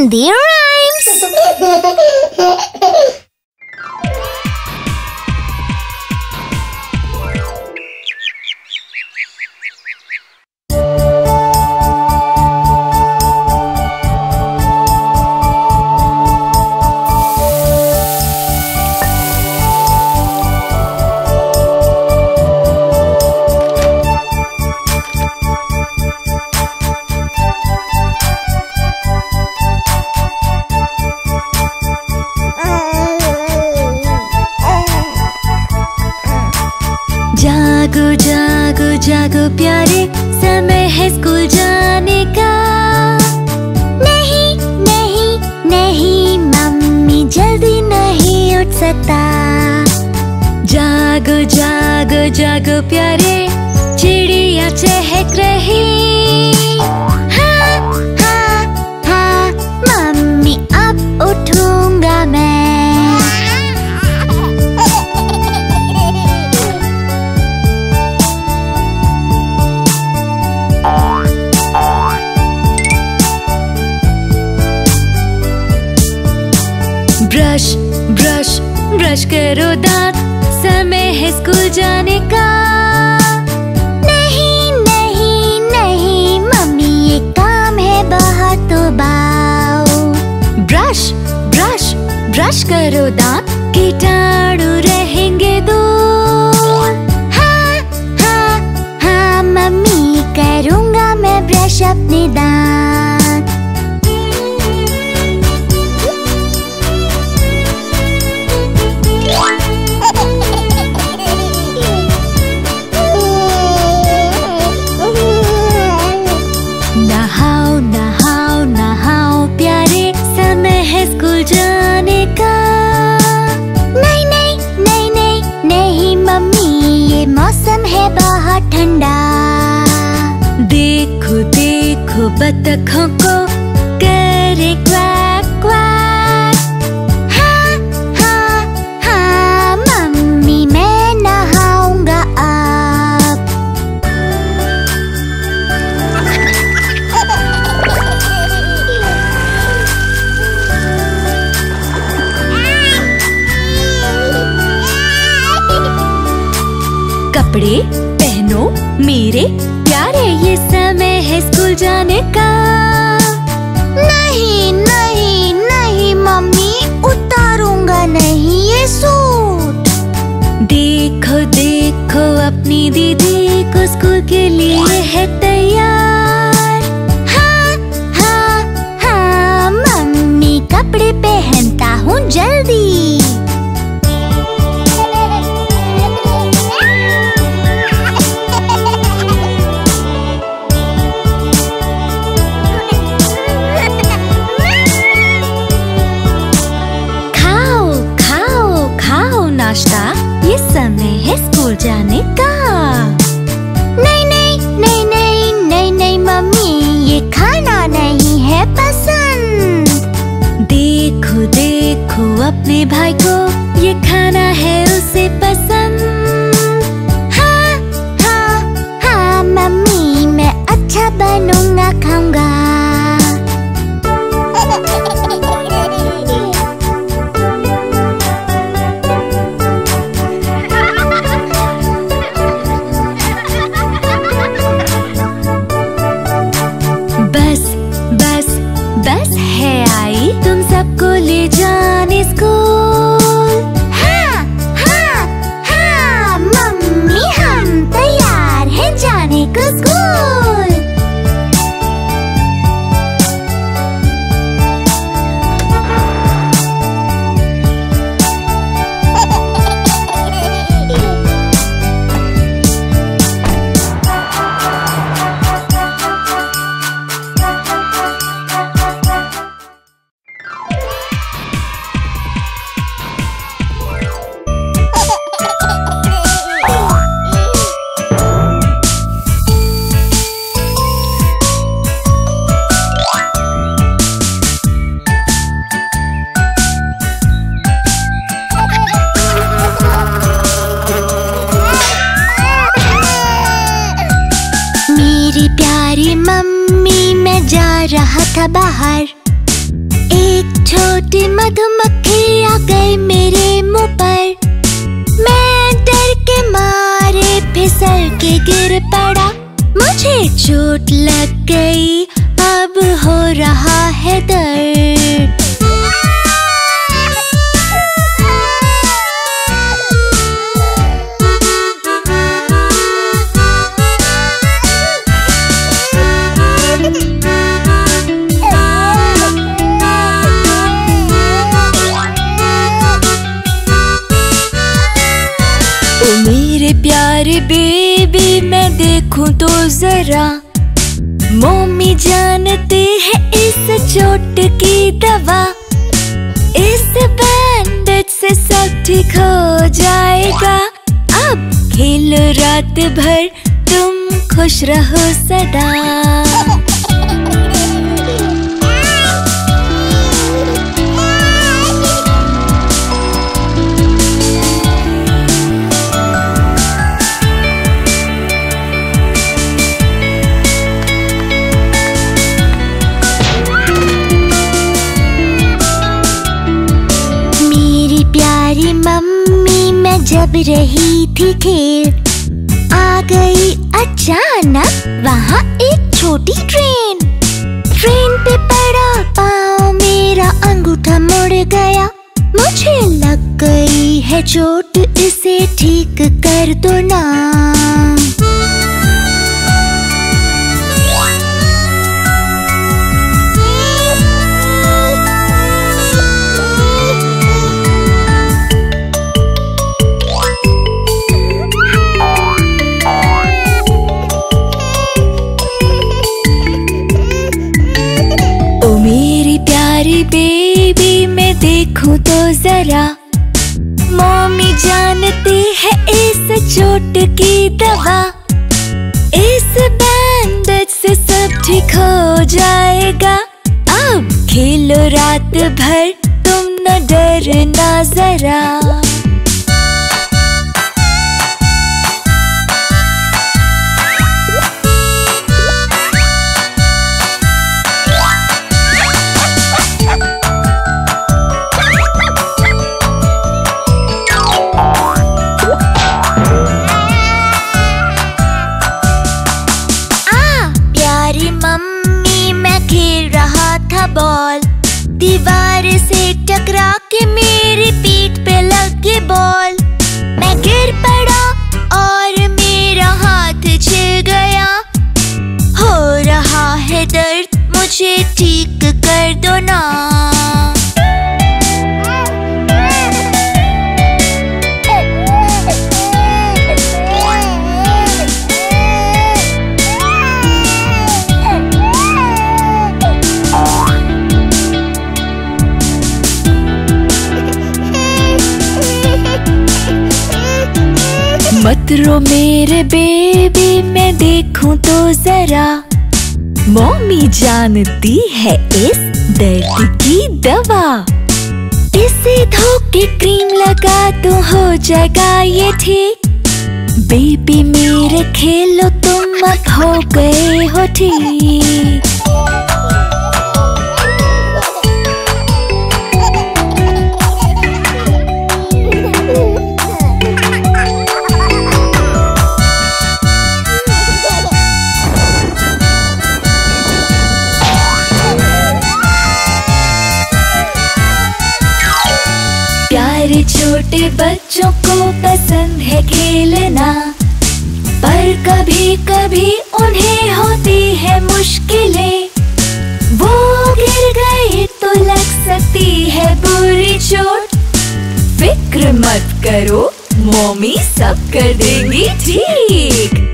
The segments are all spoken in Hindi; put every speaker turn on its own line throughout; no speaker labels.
Hindi Rhymes!
Brush brush brush करो दांत। समय है स्कूल जाने का।
नहीं नहीं नहीं मम्मी ये काम है बहुत बाओ।
ब्रश ब्रश ब्रश करो दांत। कीटाणु रहेंगे दूर।
हाँ हाँ हाँ मम्मी करूँगा मैं ब्रश अपने दांत।
बतखों को करे क्वैक क्वैक
हाँ हाँ हाँ मम्मी, मैं नहाऊँगा अब।
कपड़े पहनो, मेरे, प्यारे, ये समय है स्कूल जाने का।
नहीं नहीं नहीं मम्मी उतारूँगा नहीं ये सूट।
देखो देखो अपनी दीदी को स्कूल के लिए है तैयार।
हाँ हाँ हाँ मम्मी कपड़े पहनता हूँ जल्दी।
देखो अपने भाई को, ये खाना है उसे पसंद।
हाँ हाँ हाँ मम्मी, मैं अच्छा बनूँगा, खाऊँगा। प्यारे
बेबी मैं देखूँ तो जरा। मम्मी जानते है इस चोट की दवा। इस बैंडेज से सब ठीक हो जाएगा। अब खेलो रात भर तुम खुश रहो सदा।
जब रही थी खेल। आ गई अचानक, वहाँ एक छोटी ट्रेन। ट्रेन पे पड़ा, पाँव मेरा अंगूठा मुड़ गया। मुझे लग गई है चोट, इसे ठीक कर दो ना।
देखूँ तो जरा। मम्मी जानती है इस चोट की दवा। इस बैंडेज से सब ठीक हो जाएगा। अब खेलो रात भर, तुम न डरना जरा। मत रो मेरे बेबी मैं देखूँ तो जरा। मम्मी जानती है इस दर्द की दवा। इसे धो के क्रीम लगा तो हो जाएगा ये ठीक। बेबी मेरे खेलो तुम अब हो गए हो ठीक। बच्चों को पसंद है खेलना, पर कभी कभी उन्हें होती है मुश्किलें। वो गिर गए तो लग सकती है बुरी चोट। फ़िक्र मत करो, मम्मी सब कर देंगी ठीक।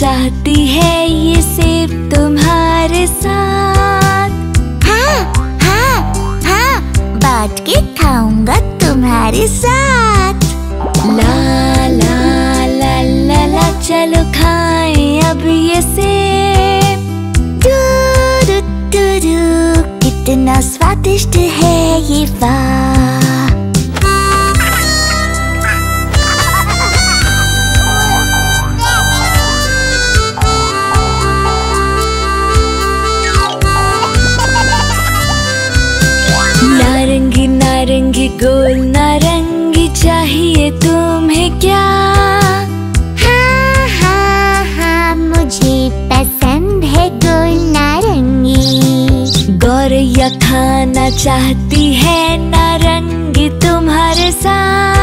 चाहती है ये सेब तुम्हारे साथ।
हाँ हाँ हाँ बांट के खाऊँगा तुम्हारे साथ।
ला ला ला ला ला चलो खाएँ अब ये सेब।
डू डू कितना स्वादिष्ट है ये वाह।
खाना चाहती है नारंगी तुम्हारे साथ।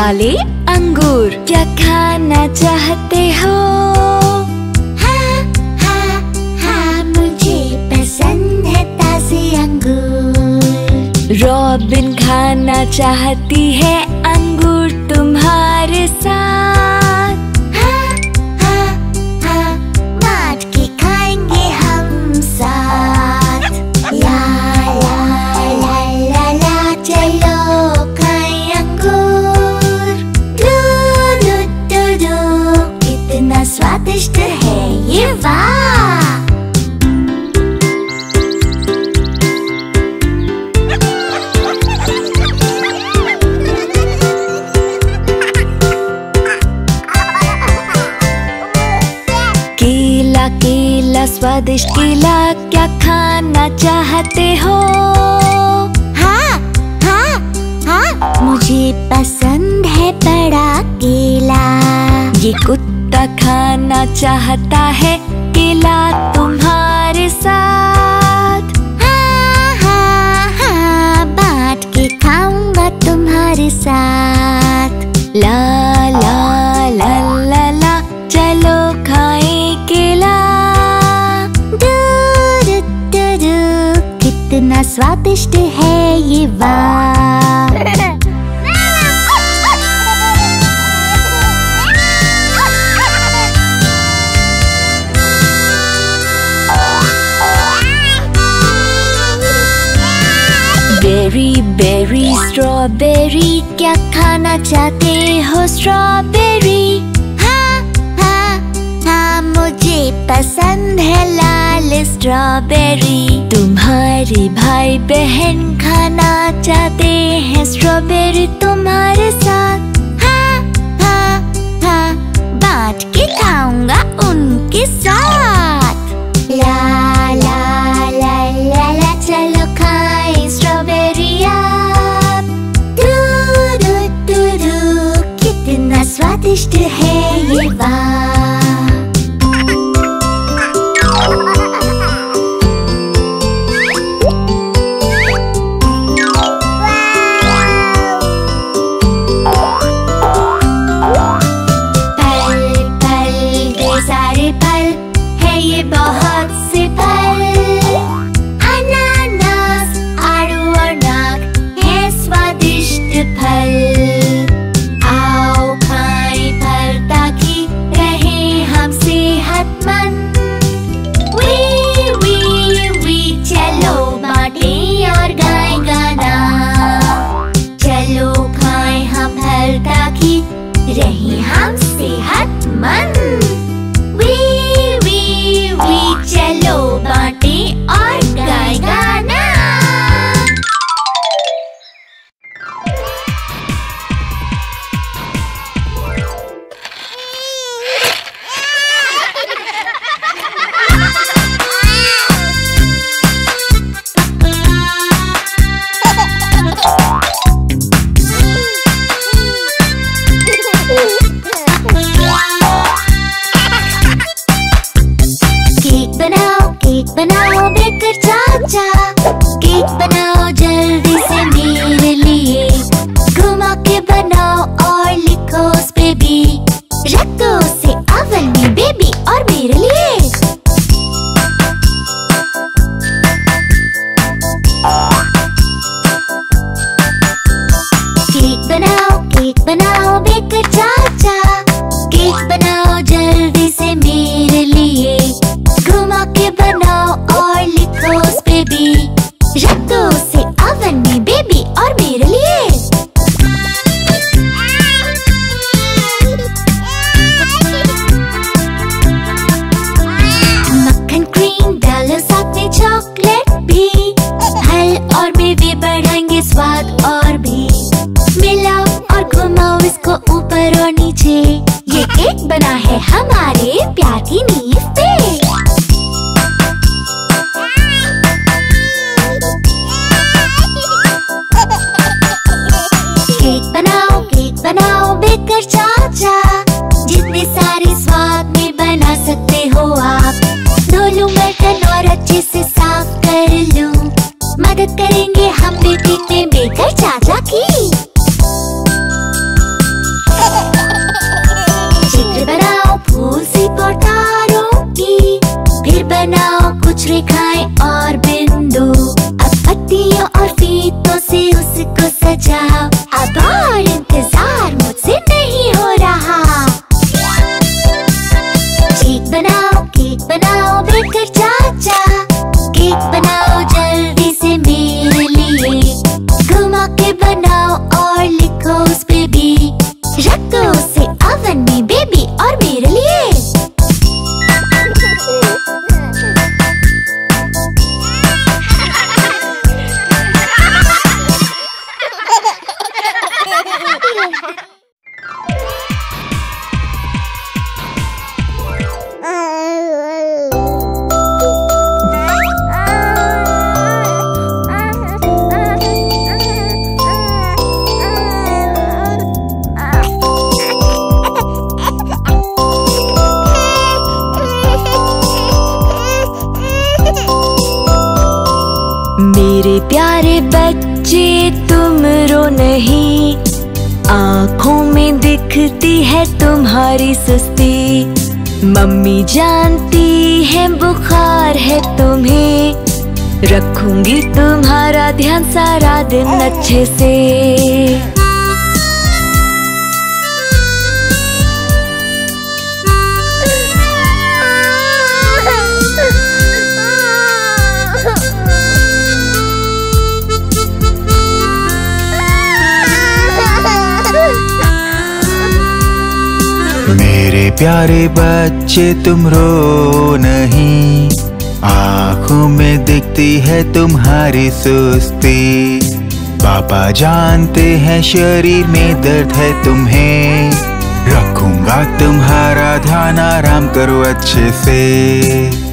काले अंगूर क्या खाना चाहते हो?
हाँ हाँ हाँ मुझे पसंद है ताजे अंगूर।
रॉबिन खाना चाहती है
स्वादिष्ट
केला क्या खाना चाहते हो?
हाँ हाँ हाँ। मुझे पसंद है बड़ा केला।
ये कुत्ता खाना चाहता है केला तुम्हारे साथ।
हाँ हाँ हाँ बांट के खाऊँगा तुम्हारे साथ।
ला
कितना स्वादिष्ट है ये
बेरी बेरी स्ट्रॉबेरी
क्या खाना चाहते हो स्ट्रॉबेरी हाँ हाँ हाँ मुझे पसंद है लाल स्ट्रॉबेरी
तुम्हारे भाई बहन
खाना चाहते हैं स्ट्रॉबेरी तुम्हारे साथ। हाँ हाँ हाँ बांट के खाऊँगा उनके साथ। ला But now अच्छे से। मेरे
प्यारे बच्चे तुम रो नहीं। आँखों में दिखती है तुम्हारी सुस्ती।
पापा जानते हैं शरीर में दर्द है तुम्हें। रखूँगा तुम्हारा ध्यान, आराम करो अच्छे से।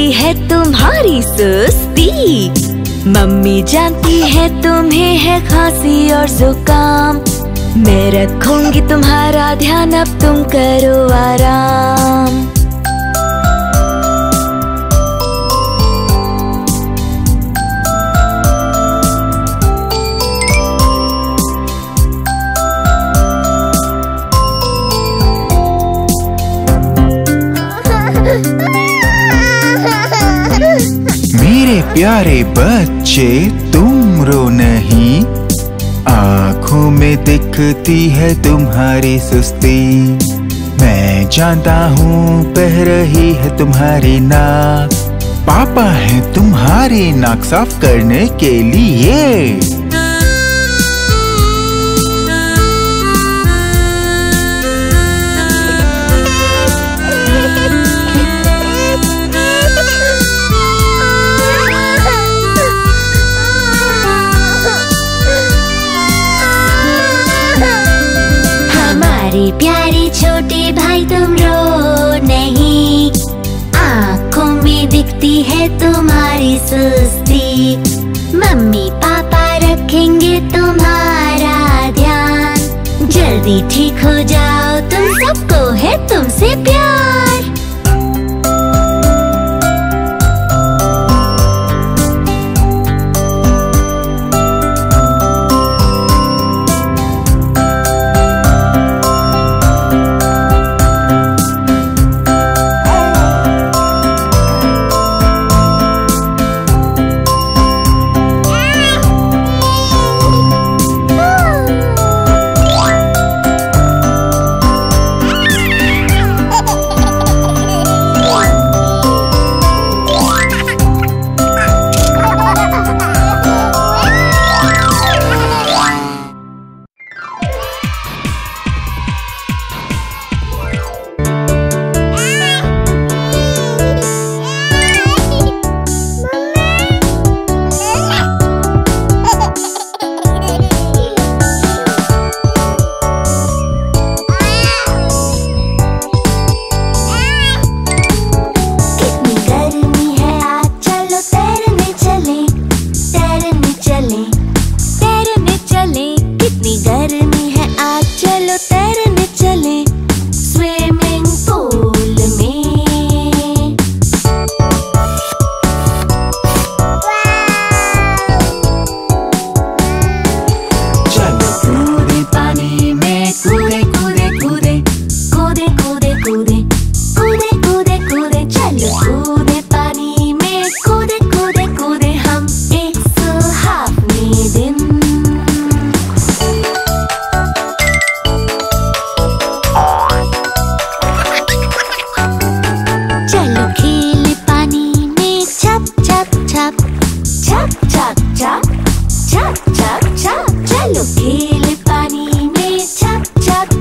दिखती है तुम्हारी सुस्ती। मम्मी जानती है तुम्हें है खांसी और जुकाम। मैं रखूँगी तुम्हारा ध्यान, अब तुम करो आराम।
प्यारे बच्चे तुम रो नहीं। आँखों में दिखती है तुम्हारी सुस्ती। मैं जानता हूँ बह रही है तुम्हारी नाक। पापा है तुम्हारी नाक साफ़ करने के लिए।
हमारे प्यारे छोटे भाई तुम रो नहीं। आँखों में दिखती है तुम्हारी सुस्ती। मम्मी, पापा रखेंगे तुम्हारा ध्यान। जल्दी ठीक हो जाओ, तुम सबको है तुमसे प्यार।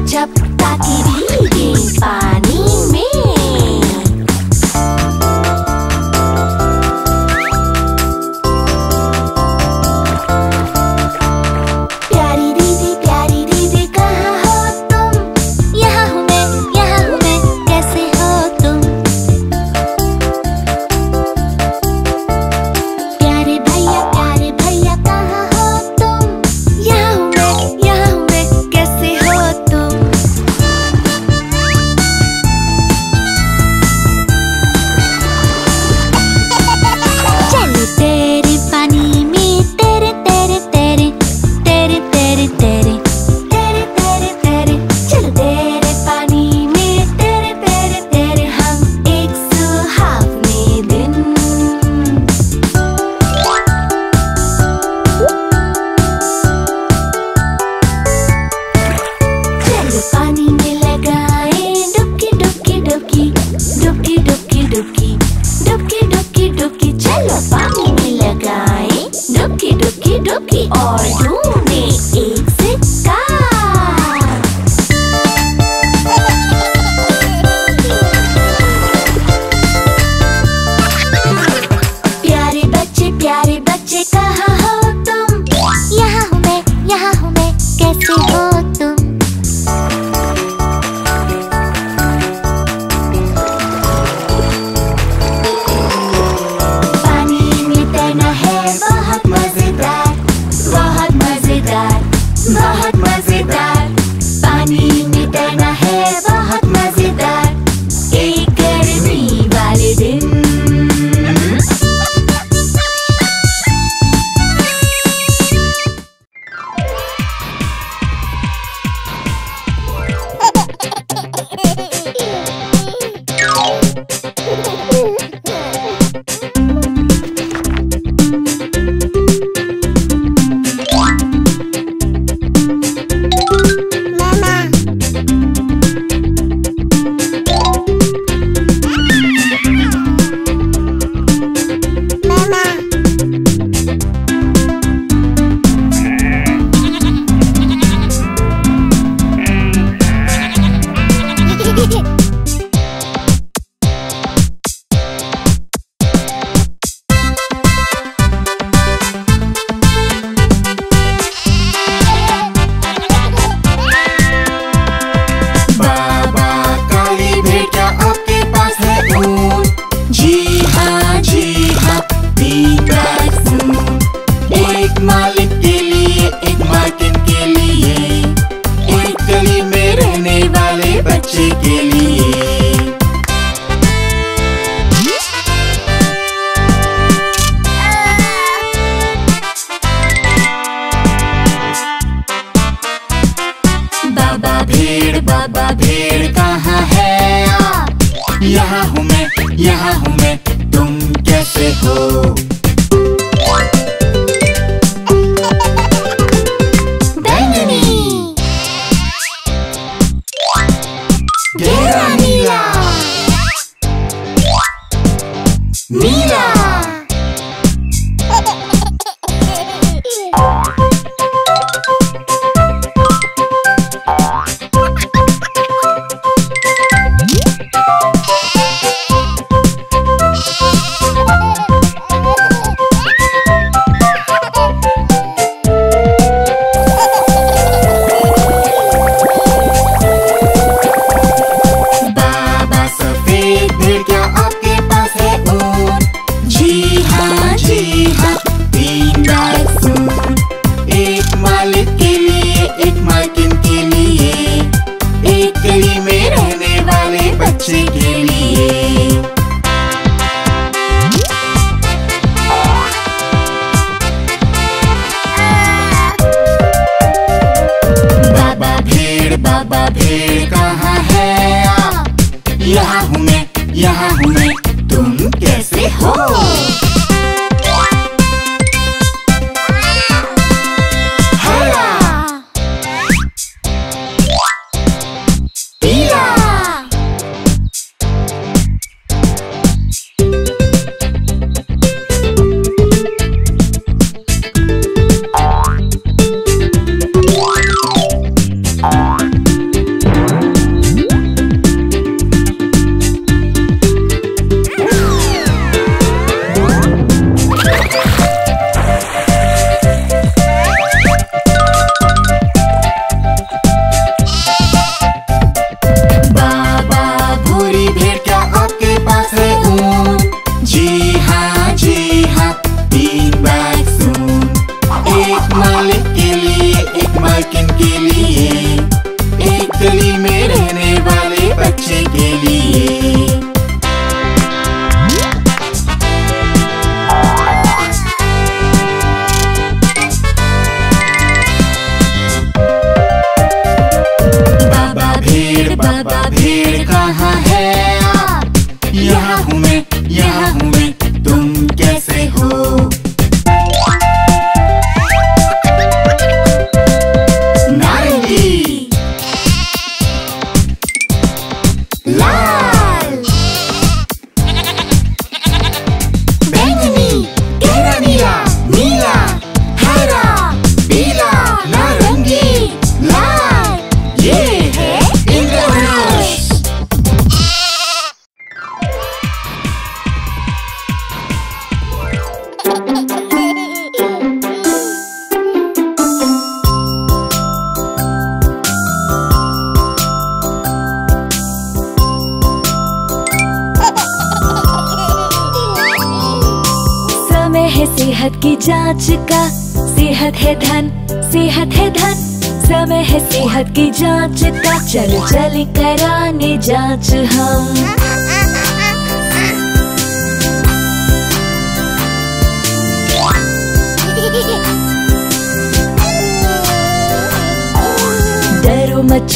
chop, cocky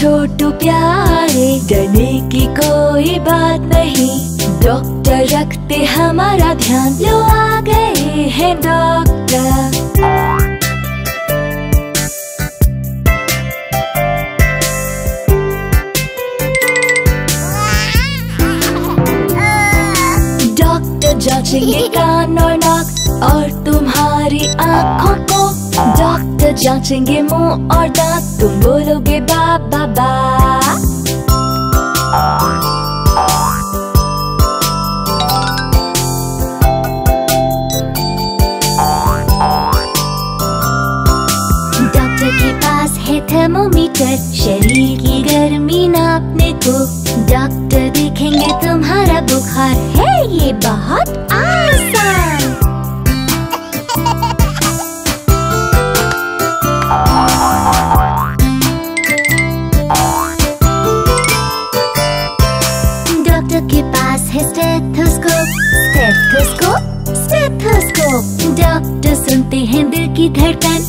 छोटू प्यारे, डरने की कोई बात नहीं। डॉक्टर रखते हमारा ध्यान। लो आ गए हैं डॉक्टर। डॉक्टर जांचेंगे कान और नाक और तुम्हारी आँखों को। डॉक्टर जांचेंगे मुँह और दांत। तुम बोलोगे बा बा। बा
डॉक्टर के पास थर्मोमीटर। शरीर की गर्मी नापने को डॉक्टर देखेंगे तुम्हारा बुखार। है ये बहुत आसान। की धड़कन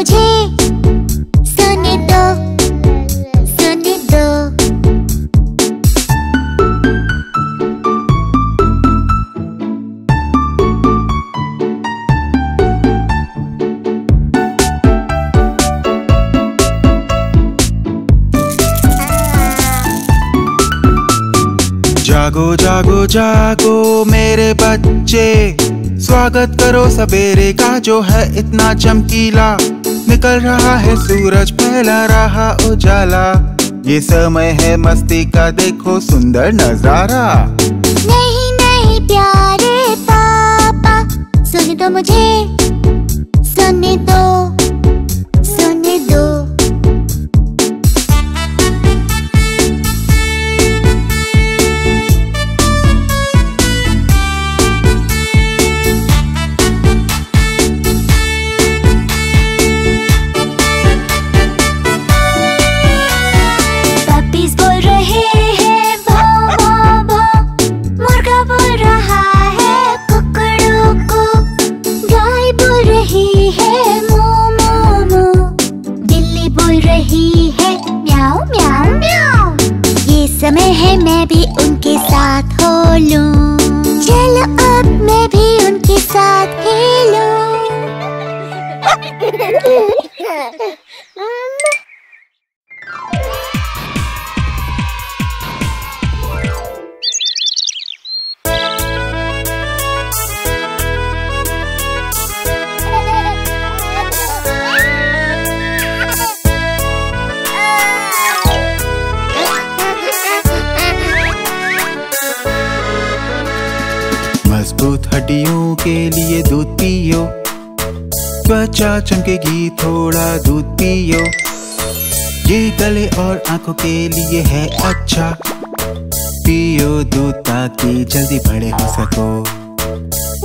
मुझे सोने दो सोने दो।
जागो जागो जागो मेरे बच्चे। स्वागत करो सवेरे का जो है इतना चमकीला। निकल रहा है सूरज, फैला रहा उजाला। ये समय है मस्ती का, देखो सुंदर नज़ारा।
नहीं नहीं प्यारे पापा, सुन दो मुझे सुनने दो। समय है मैं भी उनके साथ हो
लूँ। चमकेगी थोड़ा दूध पियो। ये गले और आँखों के लिए है अच्छा। पियो दूध ताकि जल्दी बड़े हो सको।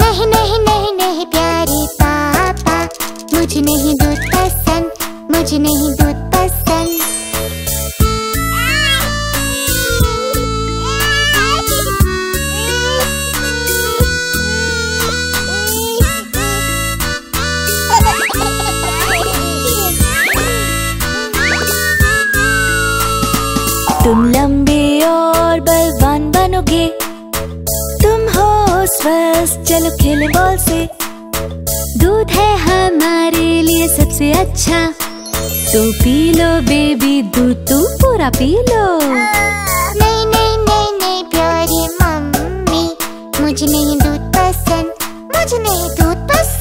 नहीं नहीं नहीं नहीं, प्यारे पापा, मुझे नहीं दूध पसंद, मुझे नहीं दूध पसंद।
तुम लंबे और बलवान बनोगे। तुम हो स्वस्थ चलो खेले बॉल से। दूध है हमारे लिए सबसे अच्छा। तो पी लो बेबी दूध, तू पूरा पी लो।
नहीं नहीं नहीं नहीं, प्यारी मम्मी, मुझे नहीं दूध पसंद, मुझे नहीं दूध पसंद।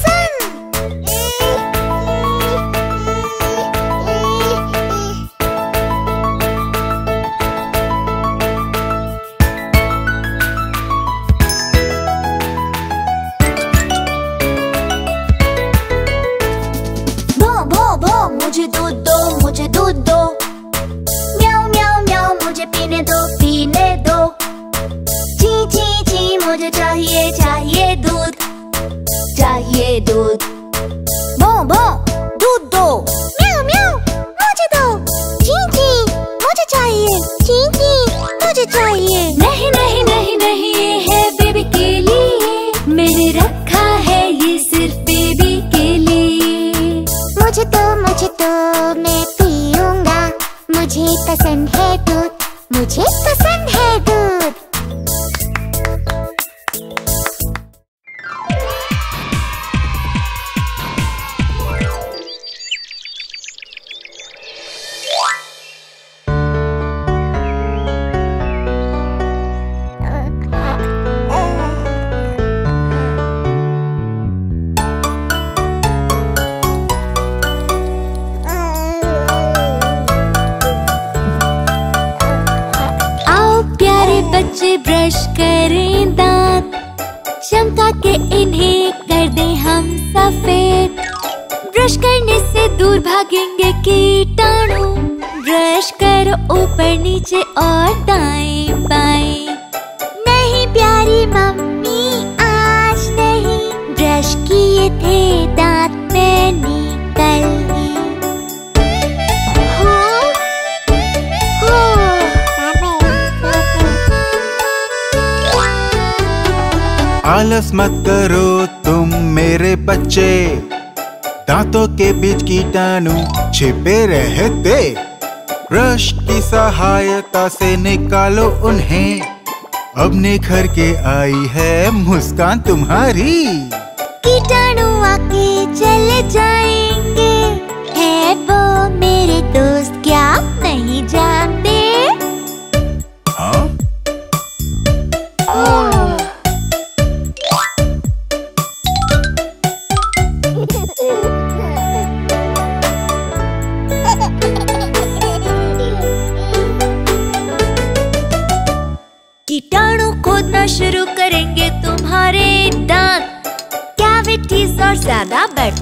दूर भागेंगे कीटाणु ब्रश करो ऊपर नीचे और दाएँ बाएँ।
नहीं प्यारी मम्मी, आज नहीं।
ब्रश किए थे दांत, मैंने कल
आलस मत करो तुम मेरे बच्चे। दांतों के बीच कीटाणु छिपे रहते। ब्रश की सहायता से निकालो उन्हें। अब निखर के आई है मुस्कान तुम्हारी।
कीटाणु आके चले जाएँगे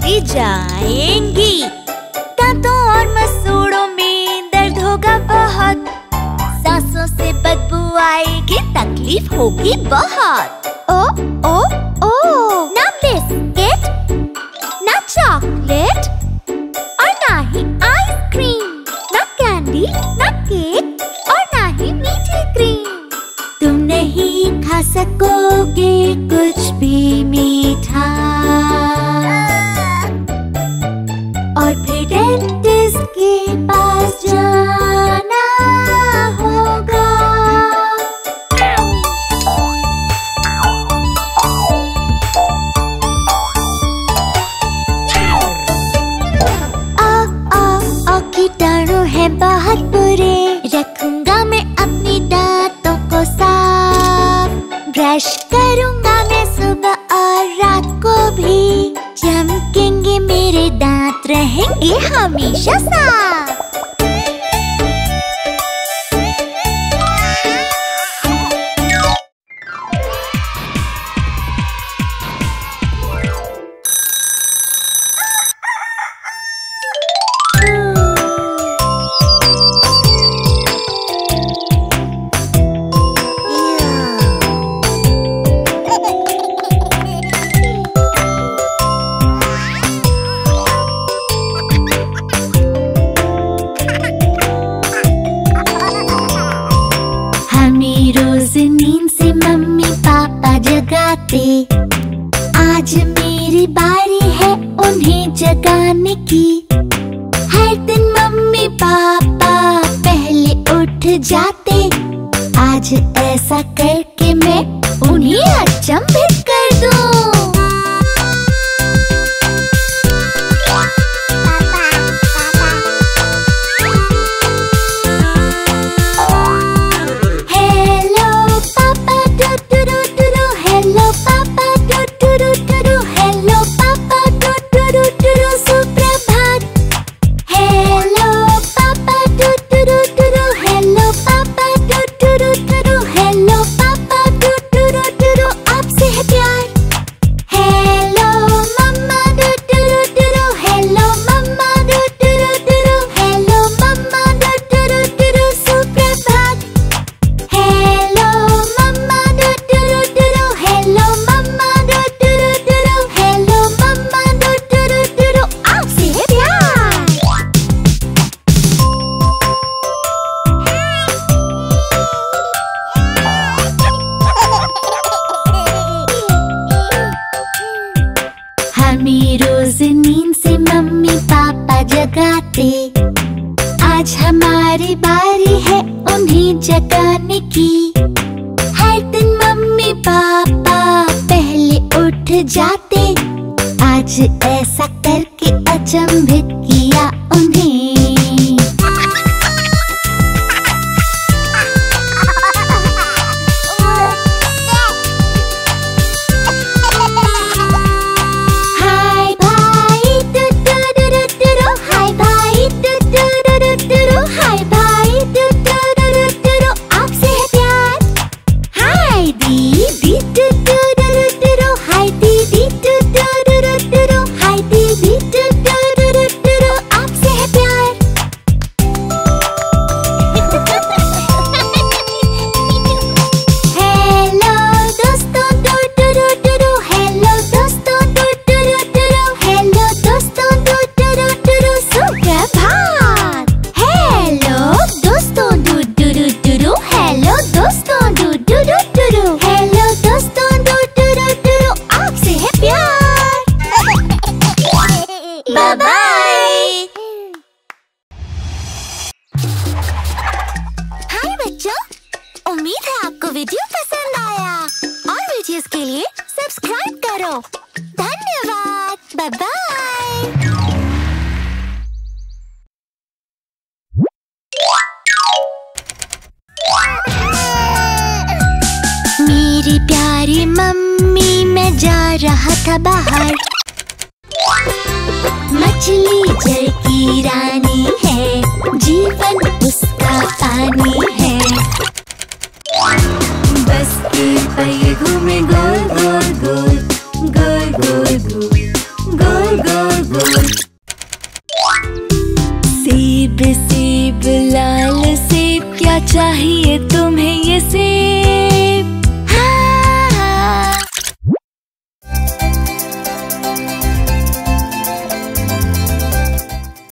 बढ़ती जाएँगी। दांतों और मसूड़ों में दर्द होगा बहुत। सांसों से बदबू आएगी, तकलीफ़ होगी बहुत।